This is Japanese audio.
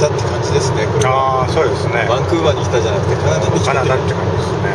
来たって感じですねこれああそうですね。バンクーバーに来たじゃなくてカナダに来たって感じですね。